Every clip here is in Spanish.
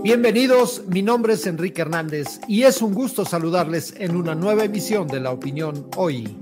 Bienvenidos, mi nombre es Enrique Hernández y es un gusto saludarles en una nueva emisión de La Opinión Hoy.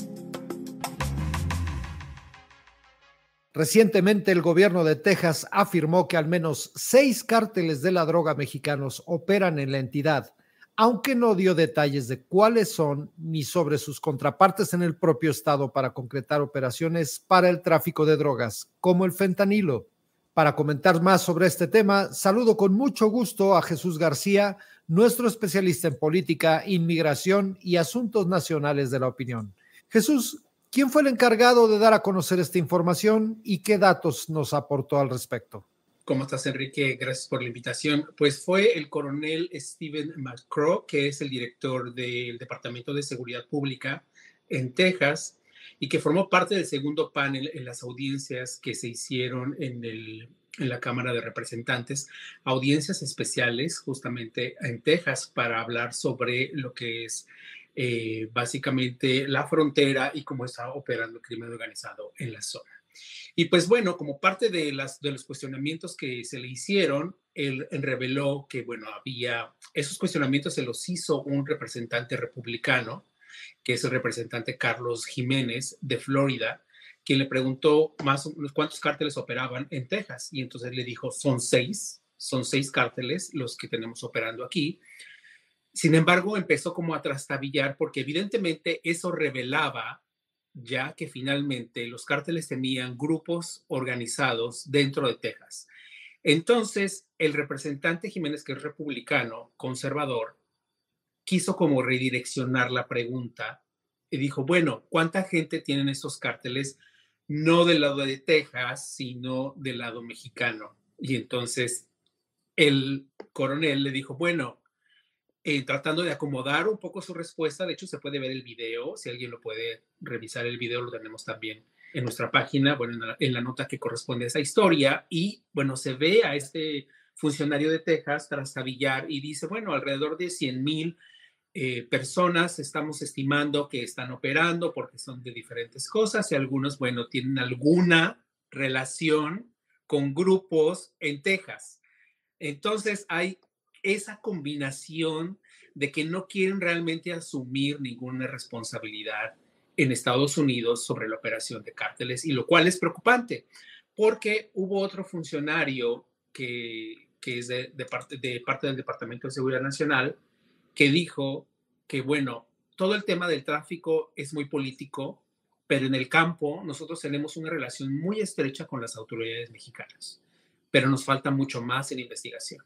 Recientemente el gobierno de Texas afirmó que al menos seis cárteles de la droga mexicanos operan en la entidad, aunque no dio detalles de cuáles son ni sobre sus contrapartes en el propio estado para concretar operaciones para el tráfico de drogas, como el fentanilo. Para comentar más sobre este tema, saludo con mucho gusto a Jesús García, nuestro especialista en política, inmigración y asuntos nacionales de la opinión. Jesús, ¿quién fue el encargado de dar a conocer esta información y qué datos nos aportó al respecto? ¿Cómo estás, Enrique? Gracias por la invitación. Pues fue el coronel Steven McCraw, que es el director del Departamento de Seguridad Pública en Texas, y que formó parte del segundo panel en las audiencias que se hicieron en, el, en la Cámara de Representantes, audiencias especiales justamente en Texas para hablar sobre lo que es eh, básicamente la frontera y cómo está operando el crimen organizado en la zona. Y pues bueno, como parte de, las, de los cuestionamientos que se le hicieron, él reveló que, bueno, había, esos cuestionamientos se los hizo un representante republicano, que es el representante Carlos Jiménez de Florida, quien le preguntó más cuántos cárteles operaban en Texas. Y entonces le dijo, son seis, son seis cárteles los que tenemos operando aquí. Sin embargo, empezó como a trastabillar porque evidentemente eso revelaba ya que finalmente los cárteles tenían grupos organizados dentro de Texas. Entonces, el representante Jiménez, que es republicano, conservador, quiso como redireccionar la pregunta y dijo, bueno, ¿cuánta gente tienen estos cárteles? No del lado de Texas, sino del lado mexicano. Y entonces el coronel le dijo, bueno, eh, tratando de acomodar un poco su respuesta, de hecho se puede ver el video, si alguien lo puede revisar el video, lo tenemos también en nuestra página, bueno, en la, nota que corresponde a esa historia, y bueno, se ve a este funcionario de Texas trastabillar y dice, bueno, alrededor de 100 mil eh, personas estamos estimando que están operando porque son de diferentes cosas y algunos, bueno, tienen alguna relación con grupos en Texas. Entonces hay esa combinación de que no quieren realmente asumir ninguna responsabilidad en Estados Unidos sobre la operación de cárteles y lo cual es preocupante porque hubo otro funcionario que, que es de, parte, de parte del Departamento de Seguridad Nacional que dijo que, bueno, todo el tema del tráfico es muy político, pero en el campo nosotros tenemos una relación muy estrecha con las autoridades mexicanas, pero nos falta mucho más en investigación.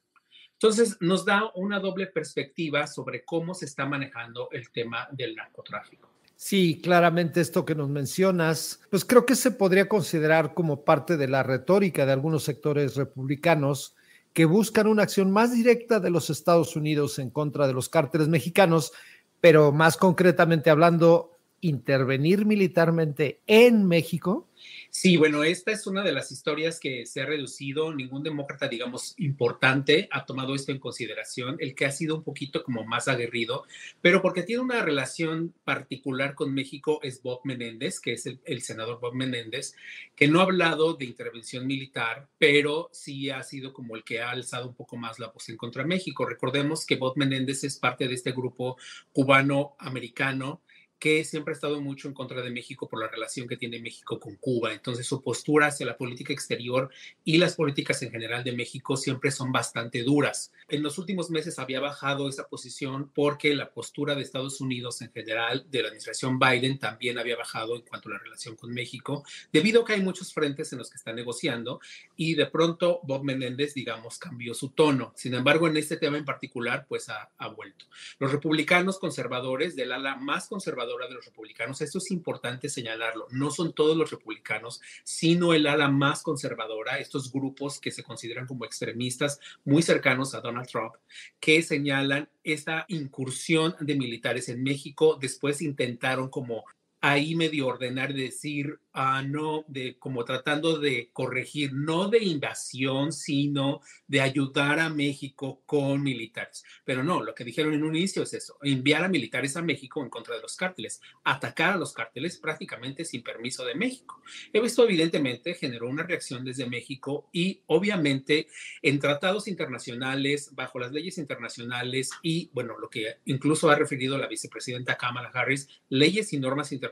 Entonces, nos da una doble perspectiva sobre cómo se está manejando el tema del narcotráfico. Sí, claramente esto que nos mencionas, pues creo que se podría considerar como parte de la retórica de algunos sectores republicanos que buscan una acción más directa de los Estados Unidos en contra de los cárteles mexicanos, pero más concretamente hablando, intervenir militarmente en México Sí, bueno, esta es una de las historias que se ha reducido. Ningún demócrata, digamos, importante ha tomado esto en consideración. El que ha sido un poquito como más aguerrido, pero porque tiene una relación particular con México es Bob Menéndez, que es el, senador Bob Menéndez, que no ha hablado de intervención militar, pero sí ha sido como el que ha alzado un poco más la voz en contra México. Recordemos que Bob Menéndez es parte de este grupo cubano-americano que siempre ha estado mucho en contra de México por la relación que tiene México con Cuba. Entonces su postura hacia la política exterior y las políticas en general de México siempre son bastante duras. En los últimos meses había bajado esa posición porque la postura de Estados Unidos en general, de la administración Biden, también había bajado en cuanto a la relación con México, debido a que hay muchos frentes en los que están negociando y de pronto Bob Menéndez, digamos, cambió su tono. Sin embargo, en este tema en particular, pues ha, ha vuelto. Los republicanos conservadores del ala más conservadora de los republicanos. Esto es importante señalarlo. No son todos los republicanos, sino el ala más conservadora, estos grupos que se consideran como extremistas muy cercanos a Donald Trump, que señalan esta incursión de militares en México. Después intentaron como ahí medio ordenar y decir, ah, no, de como tratando de corregir, no de invasión, sino de ayudar a México con militares. Pero no, lo que dijeron en un inicio es eso, enviar a militares a México en contra de los cárteles, atacar a los cárteles prácticamente sin permiso de México. Esto evidentemente generó una reacción desde México y obviamente en tratados internacionales, bajo las leyes internacionales y, bueno, lo que incluso ha referido la vicepresidenta Kamala Harris, leyes y normas internacionales,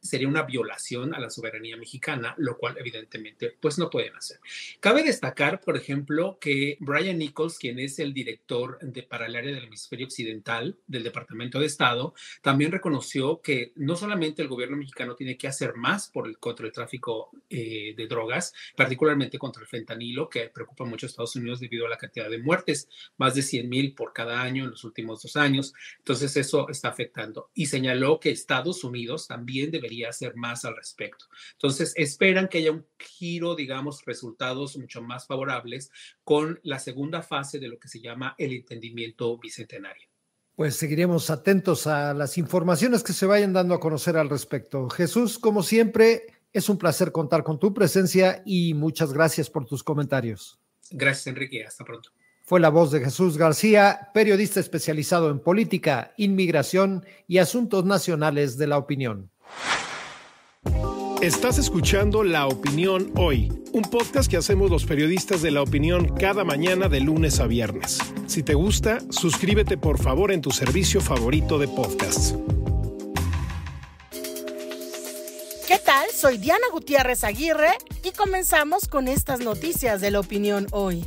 sería una violación a la soberanía mexicana, lo cual evidentemente pues no pueden hacer. Cabe destacar, por ejemplo, que Brian Nichols, quien es el director de, para el área del hemisferio occidental del Departamento de Estado, también reconoció que no solamente el gobierno mexicano tiene que hacer más por el, contra el tráfico eh, de drogas, particularmente contra el fentanilo, que preocupa mucho a Estados Unidos debido a la cantidad de muertes, más de 100 mil por cada año en los últimos dos años. Entonces eso está afectando. Y señaló que Estados Unidos también debería hacer más al respecto. Entonces esperan que haya un giro, digamos, resultados mucho más favorables con la segunda fase de lo que se llama el entendimiento bicentenario. Pues seguiremos atentos a las informaciones que se vayan dando a conocer al respecto. Jesús, como siempre, es un placer contar con tu presencia y muchas gracias por tus comentarios. Gracias, Enrique. Hasta pronto. Fue la voz de Jesús García, periodista especializado en política, inmigración y asuntos nacionales de la opinión. Estás escuchando La Opinión Hoy, un podcast que hacemos los periodistas de La Opinión cada mañana de lunes a viernes. Si te gusta, suscríbete por favor en tu servicio favorito de podcasts. ¿Qué tal? Soy Diana Gutiérrez Aguirre y comenzamos con estas noticias de La Opinión Hoy.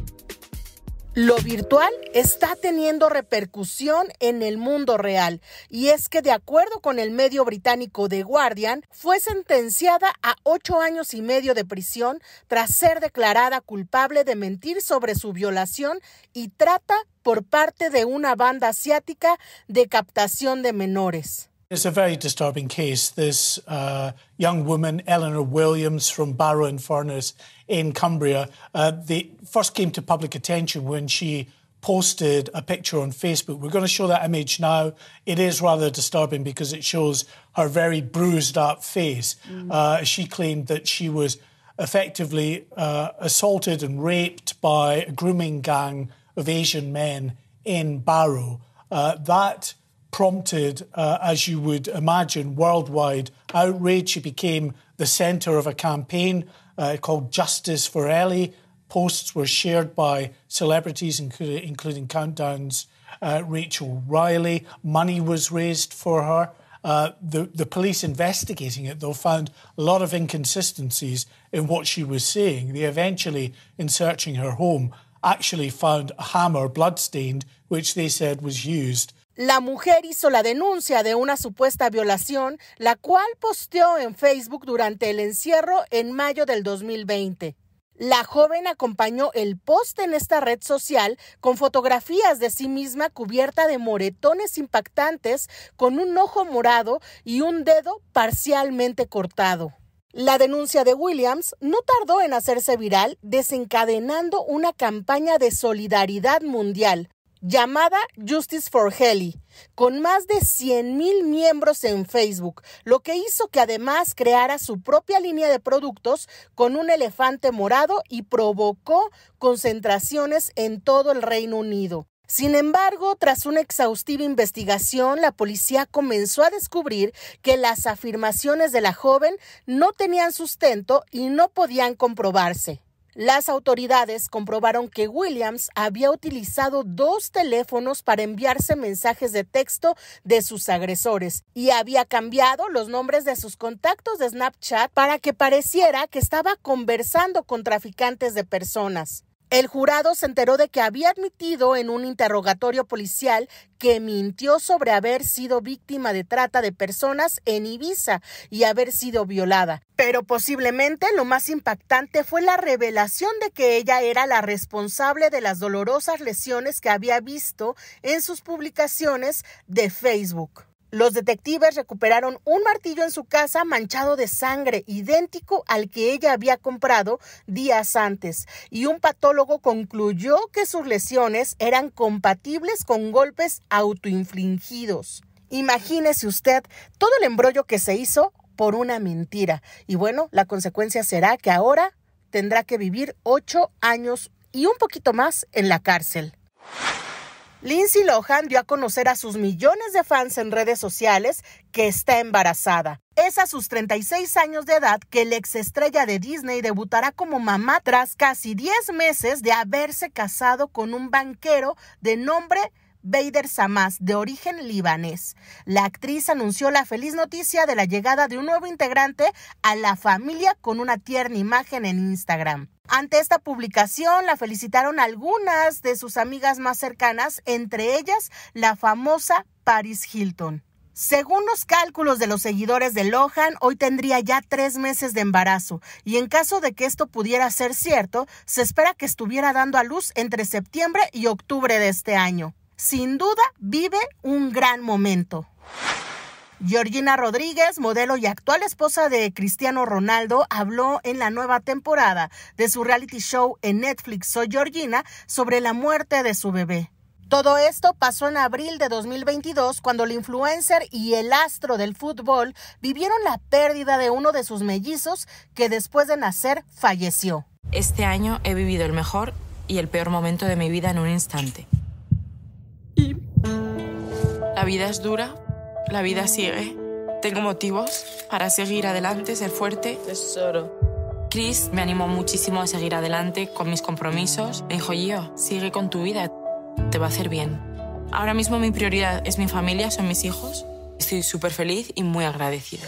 Lo virtual está teniendo repercusión en el mundo real y es que de acuerdo con el medio británico The Guardian, fue sentenciada a ocho años y medio de prisión tras ser declarada culpable de mentir sobre su violación y trata por parte de una banda asiática de captación de menores. It's a very disturbing case. This uh, young woman, Eleanor Williams from Barrow in Furness in Cumbria, uh, they first came to public attention when she posted a picture on Facebook. We're going to show that image now. It is rather disturbing because it shows her very bruised up face. Mm. Uh, she claimed that she was effectively uh, assaulted and raped by a grooming gang of Asian men in Barrow. Uh, that prompted, uh, as you would imagine, worldwide outrage. She became the centre of a campaign uh, called Justice for Ellie. Posts were shared by celebrities, including, including Countdown's uh, Rachel Riley. Money was raised for her. Uh, the, the police investigating it, though, found a lot of inconsistencies in what she was saying. They eventually, in searching her home, actually found a hammer bloodstained, which they said was used La mujer hizo la denuncia de una supuesta violación, la cual posteó en Facebook durante el encierro en mayo del 2020. La joven acompañó el post en esta red social con fotografías de sí misma cubierta de moretones impactantes con un ojo morado y un dedo parcialmente cortado. La denuncia de Williams no tardó en hacerse viral, desencadenando una campaña de solidaridad mundial, llamada Justice for Heli, con más de 100.000 miembros en Facebook, lo que hizo que además creara su propia línea de productos con un elefante morado y provocó concentraciones en todo el Reino Unido. Sin embargo, tras una exhaustiva investigación, la policía comenzó a descubrir que las afirmaciones de la joven no tenían sustento y no podían comprobarse. Las autoridades comprobaron que Williams había utilizado dos teléfonos para enviarse mensajes de texto de sus agresores y había cambiado los nombres de sus contactos de Snapchat para que pareciera que estaba conversando con traficantes de personas. El jurado se enteró de que había admitido en un interrogatorio policial que mintió sobre haber sido víctima de trata de personas en Ibiza y haber sido violada. Pero posiblemente lo más impactante fue la revelación de que ella era la responsable de las dolorosas lesiones que había visto en sus publicaciones de Facebook. Los detectives recuperaron un martillo en su casa manchado de sangre, idéntico al que ella había comprado días antes, y un patólogo concluyó que sus lesiones eran compatibles con golpes autoinfligidos. Imagínese usted todo el embrollo que se hizo por una mentira. Y bueno, la consecuencia será que ahora tendrá que vivir ocho años y un poquito más en la cárcel. Lindsay Lohan dio a conocer a sus millones de fans en redes sociales que está embarazada. Es a sus 36 años de edad que la exestrella de Disney debutará como mamá tras casi 10 meses de haberse casado con un banquero de nombre Bader Samaz, de origen libanés. La actriz anunció la feliz noticia de la llegada de un nuevo integrante a la familia con una tierna imagen en Instagram. Ante esta publicación la felicitaron algunas de sus amigas más cercanas, entre ellas la famosa Paris Hilton. Según los cálculos de los seguidores de Lohan, hoy tendría ya tres meses de embarazo y en caso de que esto pudiera ser cierto, se espera que estuviera dando a luz entre septiembre y octubre de este año sin duda vive un gran momento. Georgina Rodríguez, modelo y actual esposa de Cristiano Ronaldo, habló en la nueva temporada de su reality show en Netflix Soy Georgina sobre la muerte de su bebé. Todo esto pasó en abril de 2022 cuando el influencer y el astro del fútbol vivieron la pérdida de uno de sus mellizos que después de nacer falleció. Este año he vivido el mejor y el peor momento de mi vida en un instante. La vida es dura, la vida sigue. Tengo motivos para seguir adelante, ser fuerte. Tesoro. Chris me animó muchísimo a seguir adelante con mis compromisos. Me dijo, yo, sigue con tu vida, te va a hacer bien. Ahora mismo mi prioridad es mi familia, son mis hijos. Estoy súper feliz y muy agradecida.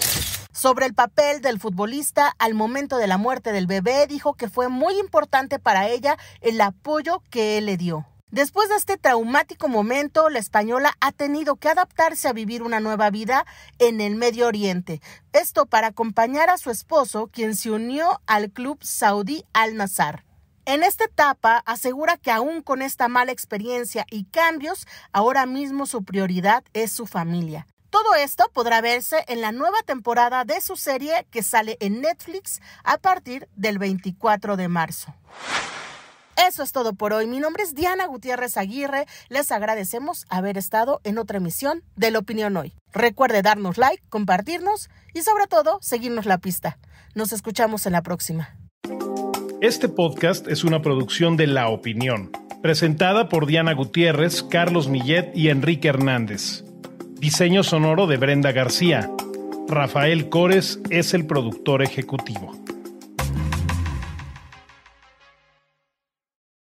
Sobre el papel del futbolista al momento de la muerte del bebé, dijo que fue muy importante para ella el apoyo que él le dio. Después de este traumático momento, la española ha tenido que adaptarse a vivir una nueva vida en el Medio Oriente. Esto para acompañar a su esposo, quien se unió al club saudí Al Nazar. En esta etapa asegura que aún con esta mala experiencia y cambios, ahora mismo su prioridad es su familia. Todo esto podrá verse en la nueva temporada de su serie que sale en Netflix a partir del 24 de marzo. Eso es todo por hoy. Mi nombre es Diana Gutiérrez Aguirre. Les agradecemos haber estado en otra emisión de La Opinión Hoy. Recuerde darnos like, compartirnos y sobre todo seguirnos la pista. Nos escuchamos en la próxima. Este podcast es una producción de La Opinión, presentada por Diana Gutiérrez, Carlos Millet y Enrique Hernández. Diseño sonoro de Brenda García. Rafael Cores es el productor ejecutivo.